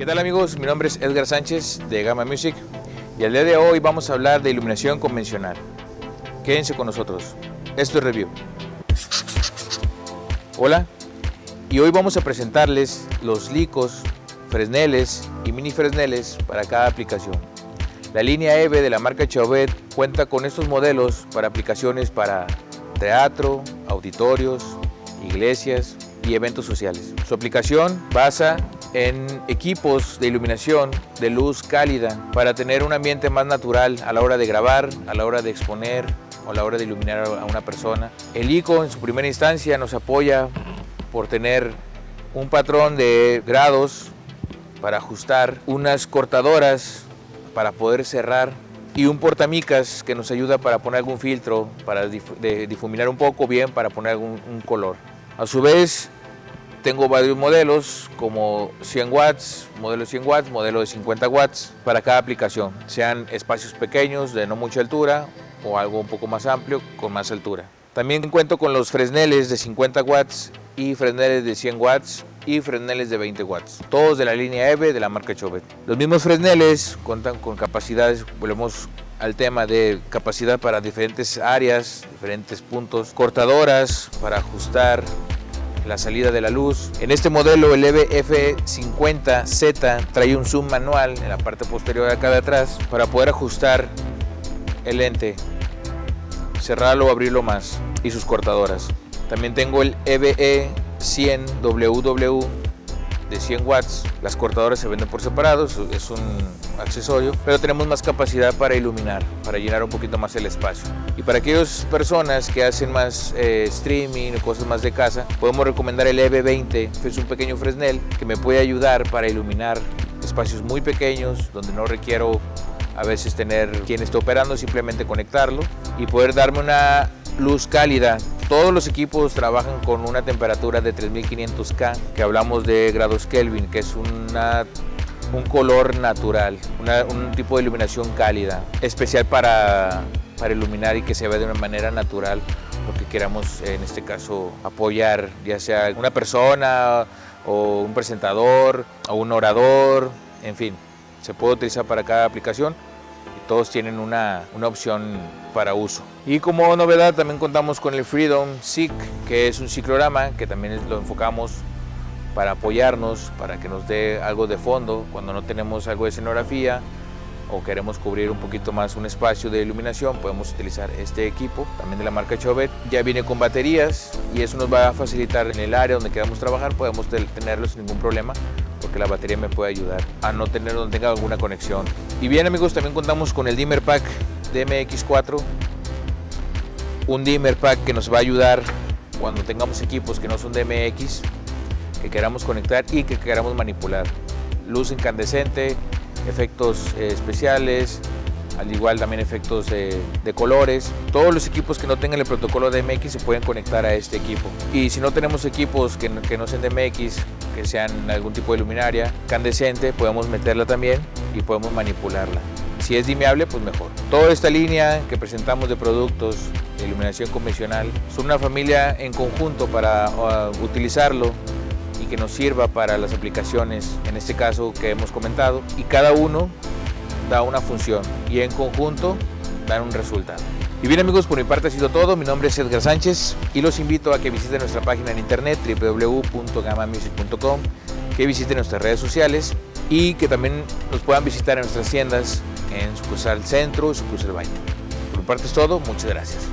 ¿Qué tal amigos? Mi nombre es Edgar Sánchez de Gama Music y el día de hoy vamos a hablar de iluminación convencional. Quédense con nosotros. Esto es Review. Hola, y hoy vamos a presentarles los licos, fresneles y mini fresneles para cada aplicación. La línea EVE de la marca Chauvet cuenta con estos modelos para aplicaciones para teatro, auditorios, iglesias y eventos sociales. Su aplicación basa en equipos de iluminación de luz cálida para tener un ambiente más natural a la hora de grabar, a la hora de exponer o a la hora de iluminar a una persona. El ICO en su primera instancia nos apoya por tener un patrón de grados para ajustar, unas cortadoras para poder cerrar y un portamicas que nos ayuda para poner algún filtro, para difuminar un poco bien, para poner algún un color. A su vez, tengo varios modelos como 100 watts, modelo de 100 watts, modelo de 50 watts para cada aplicación, sean espacios pequeños de no mucha altura o algo un poco más amplio con más altura. También cuento con los fresneles de 50 watts y fresneles de 100 watts y fresneles de 20 watts, todos de la línea EVE de la marca Chauvet. Los mismos fresneles cuentan con capacidades, volvemos al tema de capacidad para diferentes áreas, diferentes puntos, cortadoras para ajustar la salida de la luz. En este modelo el EVE F50Z trae un zoom manual en la parte posterior de acá de atrás para poder ajustar el lente, cerrarlo o abrirlo más y sus cortadoras. También tengo el EVE 100WW de 100 watts. Las cortadoras se venden por separado, es un accesorio, pero tenemos más capacidad para iluminar, para llenar un poquito más el espacio. Y para aquellas personas que hacen más eh, streaming o cosas más de casa, podemos recomendar el EV20, que es un pequeño Fresnel que me puede ayudar para iluminar espacios muy pequeños donde no requiero a veces tener quien esté operando, simplemente conectarlo y poder darme una luz cálida todos los equipos trabajan con una temperatura de 3500K, que hablamos de grados Kelvin, que es un color natural, un tipo de iluminación cálida, especial para, para iluminar y que se vea de una manera natural lo que queramos en este caso apoyar, ya sea una persona o un presentador o un orador, en fin, se puede utilizar para cada aplicación todos tienen una, una opción para uso. Y como novedad también contamos con el Freedom SIC, que es un ciclorama que también lo enfocamos para apoyarnos, para que nos dé algo de fondo cuando no tenemos algo de escenografía o queremos cubrir un poquito más un espacio de iluminación, podemos utilizar este equipo, también de la marca Chauvet. Ya viene con baterías y eso nos va a facilitar en el área donde queramos trabajar, podemos tenerlo sin ningún problema porque la batería me puede ayudar a no tener donde tenga alguna conexión. Y bien amigos, también contamos con el dimmer pack DMX4, un dimmer pack que nos va a ayudar cuando tengamos equipos que no son DMX, que queramos conectar y que queramos manipular. Luz incandescente, efectos eh, especiales, al igual también efectos de, colores. Todos los equipos que no tengan el protocolo DMX se pueden conectar a este equipo. Y si no tenemos equipos que, no sean DMX, que sean algún tipo de luminaria candescente, podemos meterla también y podemos manipularla. Si es dimeable, pues mejor. Toda esta línea que presentamos de productos de iluminación convencional son una familia en conjunto para uh, utilizarlo y que nos sirva para las aplicaciones, en este caso que hemos comentado, y cada uno da una función y en conjunto dan un resultado. Y bien amigos, por mi parte ha sido todo. Mi nombre es Edgar Sánchez y los invito a que visiten nuestra página en internet www.gamamusic.com, que visiten nuestras redes sociales y que también nos puedan visitar en nuestras tiendas en sucursal Centro y sucursal Valle. Por mi parte es todo, muchas gracias.